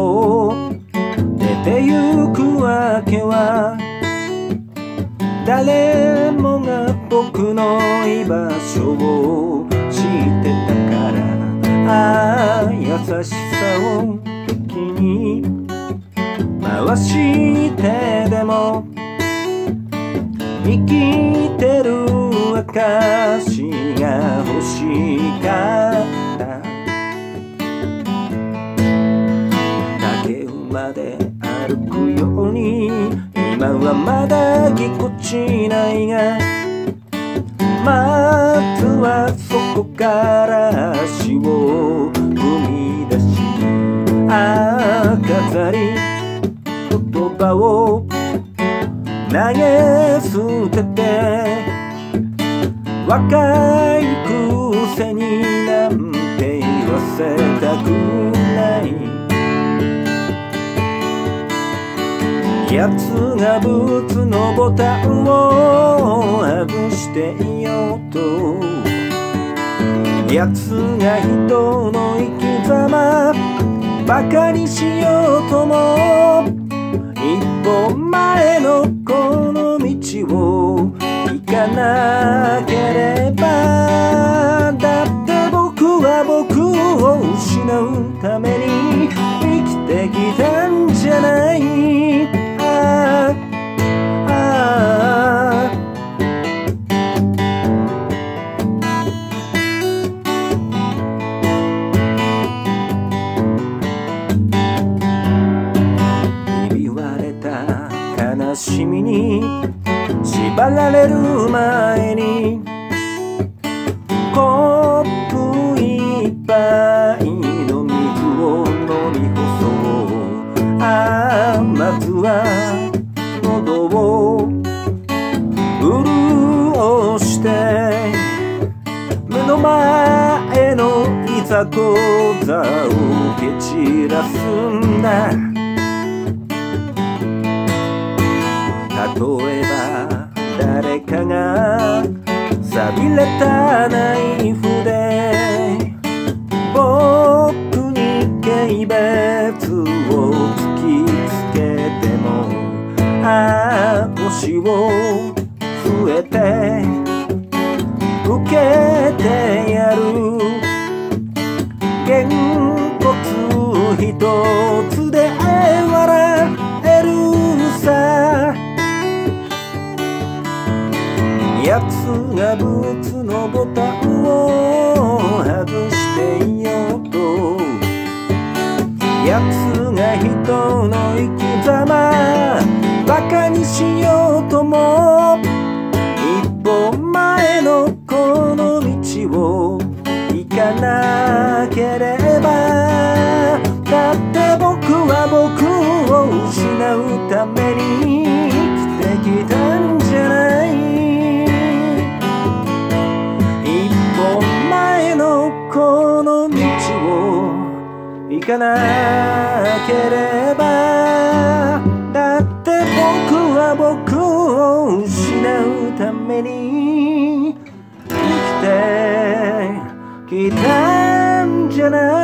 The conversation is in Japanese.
を出てゆくわけは誰もが僕の居場所を知ってたからああ優しさを気に回してでも生きてる証が欲しいから竹馬で歩くように。今はまだぎこちないがまずはそこから足を踏み出しああ飾り言葉を投げ捨てて若いくせになんて言わせたくない。奴がブーツのボタンを外していようと。奴が人の生き様バカにしようとも。一歩前のこの道を行かなければ。だって僕は僕を失うためにしみに縛られる前にコップいっぱいの水を飲み干そう。ああまずは喉を潤して目の前のいざこざを蹴散らすんだ。例えば誰かが錆びれたナイフで僕に軽蔑を突きつけてもああ星を増えてこの道を行かなければだって僕は僕を失うために生きてきたんじゃない